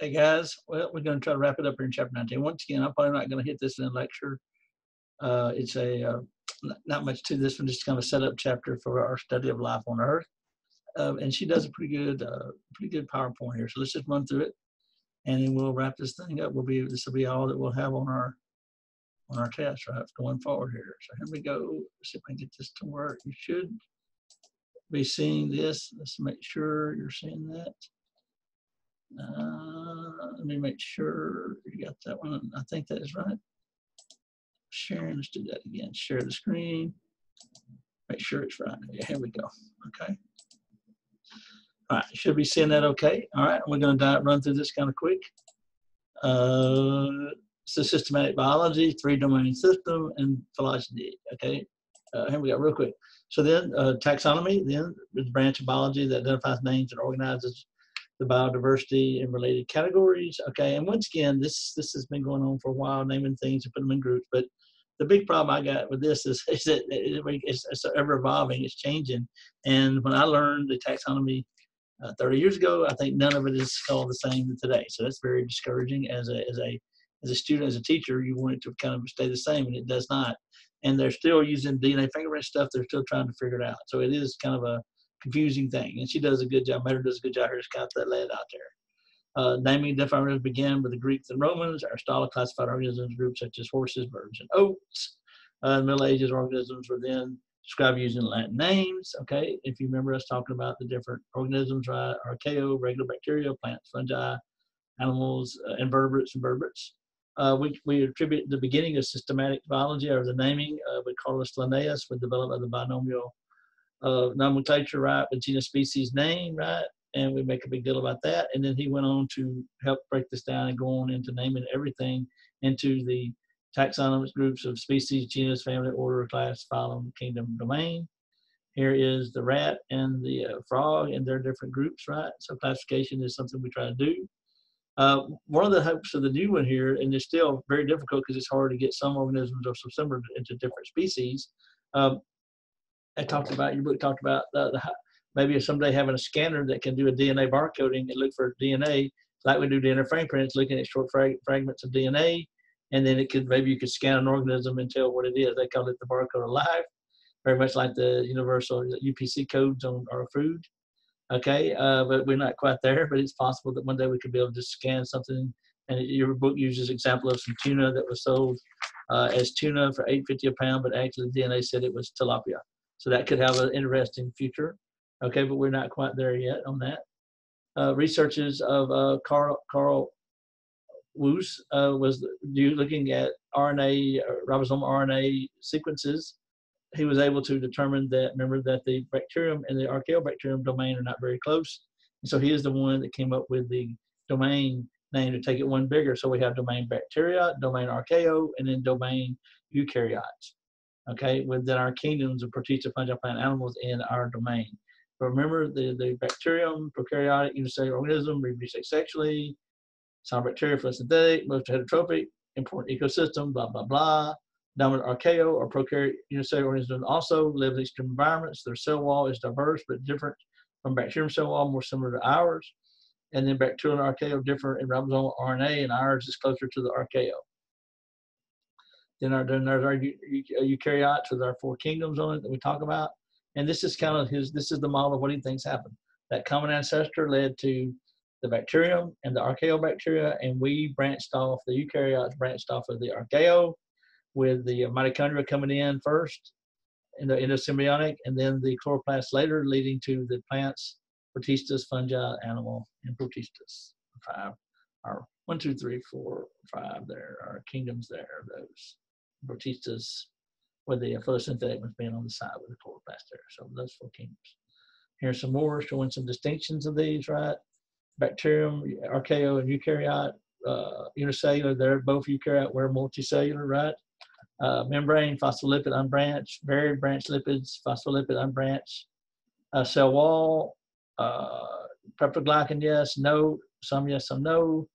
Hey guys, well, we're going to try to wrap it up here in chapter 19. Once again, I'm probably not going to hit this in a lecture. Uh, it's a uh, not much to this one, just kind of a setup chapter for our study of life on Earth. Uh, and she does a pretty good, uh, pretty good PowerPoint here. So let's just run through it, and then we'll wrap this thing up. We'll be this will be all that we'll have on our on our test, right, going forward here. So here we go. Let's see if I can get this to work. You should be seeing this. Let's make sure you're seeing that. Let me make sure you got that one. I think that is right. Sharing, let's do that again. Share the screen. Make sure it's right. Yeah, here we go. Okay. All right, should be seeing that okay. All right, we're going to run through this kind of quick. Uh, so systematic biology, three domain system, and phylogeny. Okay, uh, here we go, real quick. So then uh, taxonomy, then a branch of biology that identifies names and organizes the biodiversity and related categories. Okay, and once again, this this has been going on for a while, naming things and putting them in groups. But the big problem I got with this is, is that it's, it's ever evolving, it's changing. And when I learned the taxonomy uh, 30 years ago, I think none of it is called the same today. So that's very discouraging as a as a as a student, as a teacher, you want it to kind of stay the same, and it does not. And they're still using DNA fingerprint stuff. They're still trying to figure it out. So it is kind of a confusing thing. And she does a good job. Mader does a good job here. Just got that laid out there. Uh, naming different organisms began with the Greeks and Romans. Aristotle classified organisms groups such as horses, birds, and oats. Uh, Middle Ages organisms were then described using Latin names. Okay, if you remember us talking about the different organisms, right? Archaeo, regular bacteria, plants, fungi, animals, uh, invertebrates, and vertebrates. Uh, we, we attribute the beginning of systematic biology or the naming uh, with Carolus Linnaeus with development of the binomial uh, nomenclature, right, with genus species name, right, and we make a big deal about that. And then he went on to help break this down and go on into naming everything into the taxonomist groups of species, genus, family, order, class, phylum, kingdom, domain. Here is the rat and the uh, frog and their different groups, right? So classification is something we try to do. Uh, one of the hopes of the new one here, and it's still very difficult because it's hard to get some organisms or some similar into different species. Um, I talked about your book talked about the, maybe someday having a scanner that can do a DNA barcoding and look for DNA like we do DNA fingerprints, looking at short frag fragments of DNA, and then it could maybe you could scan an organism and tell what it is. They call it the barcode of life, very much like the universal UPC codes on our food. Okay, uh, but we're not quite there. But it's possible that one day we could be able to scan something. And your book uses example of some tuna that was sold uh, as tuna for 8.50 a pound, but actually DNA said it was tilapia. So that could have an interesting future. Okay, but we're not quite there yet on that. Uh, researches of uh, Carl Carl Woese uh, was looking at RNA, uh, ribosomal RNA sequences he was able to determine that, remember that the bacterium and the archaeobacterium domain are not very close. And so he is the one that came up with the domain name to take it one bigger. So we have domain bacteria, domain archaeo, and then domain eukaryotes. Okay, within our kingdoms of protista, fungi, plant animals in our domain. But remember the, the bacterium, prokaryotic, unicellular organism, reproduce asexually, some bacteria photosynthetic, most heterotrophic, important ecosystem, blah, blah, blah. Dominant archaeo or prokaryotic unicellular organism also live in extreme environments. Their cell wall is diverse but different from bacterium cell wall, more similar to ours. And then bacterial and archaeo differ in ribosomal RNA, and ours is closer to the archaeo. Then, our, then there's our eukaryotes with our four kingdoms on it that we talk about. And this is kind of his, this is the model of what he thinks happened. That common ancestor led to the bacterium and the archaeobacteria, and we branched off, the eukaryotes branched off of the archaeo, with the mitochondria coming in first in the endosymbiotic, and then the chloroplast later, leading to the plants, protistas, fungi, animal, and protistas. Five, or one, two, three, four, five. There are kingdoms there. Those protistas, with the photosynthetic ones being on the side with the chloroplast there. So those four kingdoms. Here's some more showing some distinctions of these, right? Bacterium, archaeo, and eukaryote, uh, unicellular. They're both eukaryote. We're multicellular, right? uh, membrane, phospholipid unbranched, varied branched lipids, phospholipid unbranched, uh, cell wall, uh, yes, no, some yes, some no,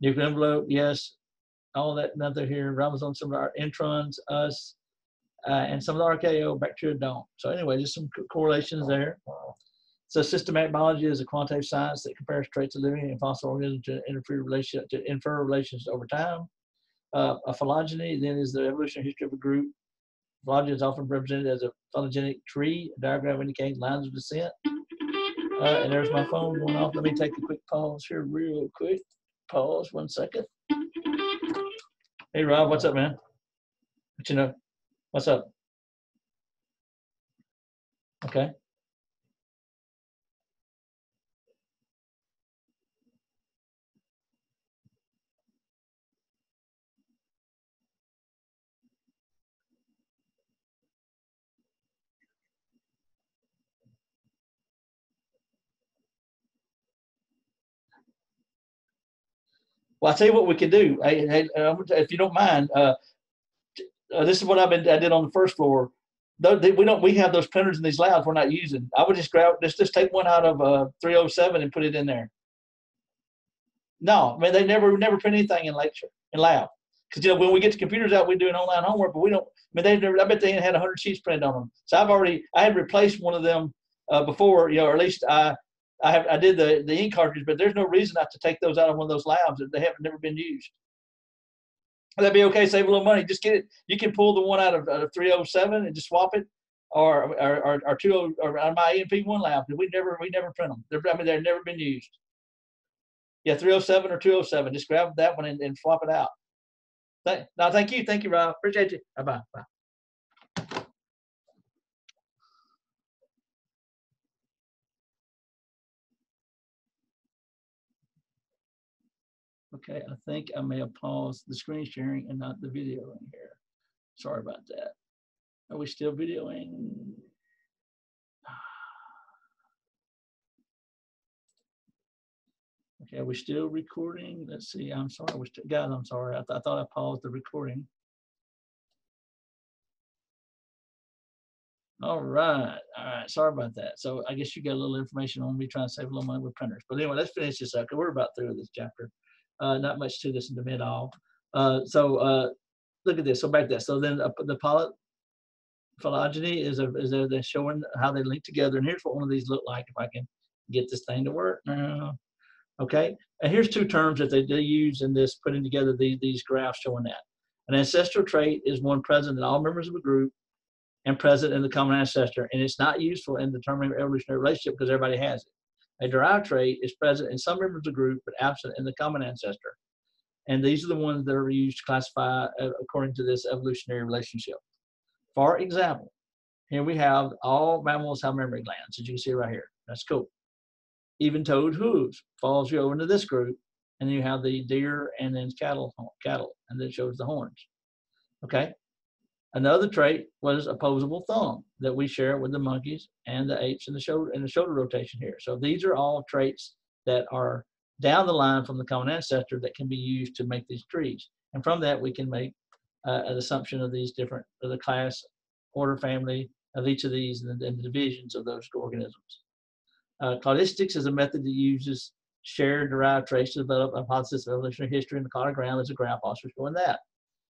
nuclear envelope, yes, all that nothing here, ribosomes, some of our introns, us, uh, and some of the archaeo bacteria don't. So anyway, just some correlations there. So systematic biology is a quantitative science that compares traits of living and fossil organisms to infer to infer relations over time. Uh, a phylogeny then is the evolutionary history of a group. Phylogeny is often represented as a phylogenetic tree, a diagram indicating lines of descent. Uh, and there's my phone going off. Let me take a quick pause here, real quick. Pause one second. Hey Rob, what's up, man? What you know? What's up? Okay. Well, I'll tell you what we can do. Hey, hey, uh, if you don't mind, uh, uh, this is what I've been. I did on the first floor. We don't. We have those printers in these labs we're not using. I would just grab just just take one out of uh, 307 and put it in there. No, I mean they never never print anything in lecture in lab because you know when we get the computers out, we do an online homework, but we don't. I mean they never. I bet they had 100 sheets printed on them. So I've already I had replaced one of them uh, before, you know, or at least I I have I did the the ink cartridge, but there's no reason not to take those out of one of those labs that they haven't never been used. That'd be okay. Save a little money. Just get it. You can pull the one out of, out of 307 and just swap it, or or or, or two oh, or on my EMP one lab. We never we never print them. They're, I mean they've never been used. Yeah, 307 or 207. Just grab that one and, and swap it out. Thank, no, thank you, thank you, Rob. Appreciate you. Bye bye. Okay, I think I may have paused the screen sharing and not the video in here. Sorry about that. Are we still videoing? Okay, are we still recording? Let's see. I'm sorry. We're still, guys, I'm sorry. I, th I thought I paused the recording. All right. All right. Sorry about that. So I guess you got a little information on me trying to save a little money with printers. But anyway, let's finish this up because we're about through this chapter. Uh, not much to this in the mid all. Uh, so uh, look at this. So back there. So then the poly phylogeny is a, is a, they're showing how they link together. And here's what one of these look like if I can get this thing to work. Okay. And here's two terms that they, they use in this putting together these, these graphs showing that. An ancestral trait is one present in all members of a group and present in the common ancestor. And it's not useful in determining evolutionary relationship because everybody has it. A derived trait is present in some members of the group but absent in the common ancestor. And these are the ones that are used to classify uh, according to this evolutionary relationship. For example, here we have all mammals have mammary glands, as you can see right here. That's cool. Even toed hooves falls you over into this group, and then you have the deer and then cattle, cattle, and then shows the horns. Okay, Another trait was opposable thumb that we share with the monkeys and the apes in the shoulder in the shoulder rotation here. So these are all traits that are down the line from the common ancestor that can be used to make these trees. And from that, we can make uh, an assumption of these different, of the class, order, family of each of these and the, and the divisions of those organisms. Uh, cladistics is a method that uses shared derived traits to develop a hypothesis of evolutionary history in the ground. There's a graph also showing that.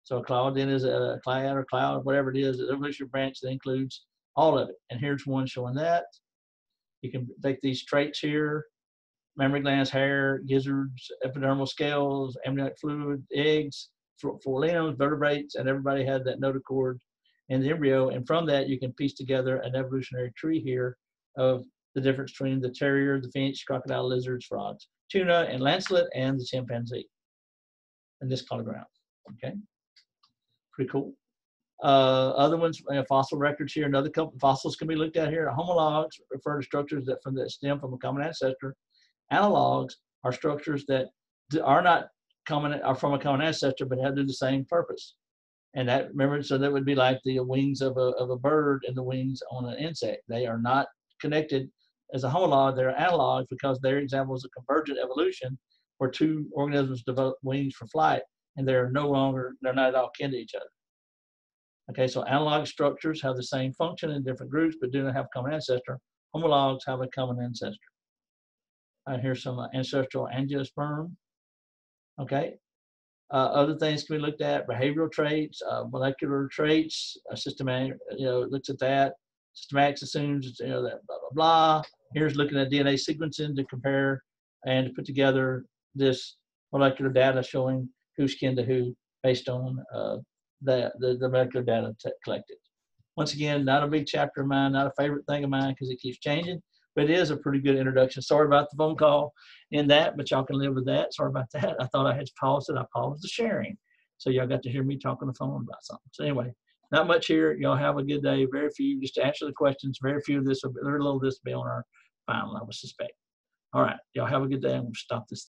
So a cloud then is a cloud or cloud, whatever it is, an evolutionary branch that includes all of it. And here's one showing that. You can take these traits here, mammary glands, hair, gizzards, epidermal scales, amniotic fluid, eggs, four limbs, vertebrates, and everybody had that notochord in the embryo. And from that, you can piece together an evolutionary tree here of the difference between the terrier, the finch, crocodile, lizards, frogs, tuna, and lancelet, and the chimpanzee in this color ground. Okay pretty cool. Uh, other ones, uh, fossil records here, another couple fossils can be looked at here. Homologs refer to structures that from stem from a common ancestor. Analogs are structures that are not common are from a common ancestor but have the same purpose. And that remember, so that would be like the wings of a of a bird and the wings on an insect. They are not connected as a homolog. They're analogs because they're examples of convergent evolution, where two organisms develop wings for flight and they're no longer, they're not at all kin to each other. Okay, so analog structures have the same function in different groups, but do not have common ancestor. Homologs have a common ancestor. Uh, here's some uh, ancestral angiosperm. Okay, uh, other things can be looked at: behavioral traits, uh, molecular traits. Systematic, you know, looks at that. Systematics assumes you know, that blah, blah, blah. Here's looking at DNA sequencing to compare and to put together this molecular data showing who's kin to who based on uh, the, the, the molecular data collected. Once again, not a big chapter of mine, not a favorite thing of mine because it keeps changing, but it is a pretty good introduction. Sorry about the phone call in that, but y'all can live with that. Sorry about that. I thought I had paused it. I paused the sharing. So y'all got to hear me talk on the phone about something. So anyway, not much here. Y'all have a good day. Very few, just to answer the questions. Very few of this, very little of this will be on our final, I would suspect. All right. Y'all have a good day. I'm to stop this.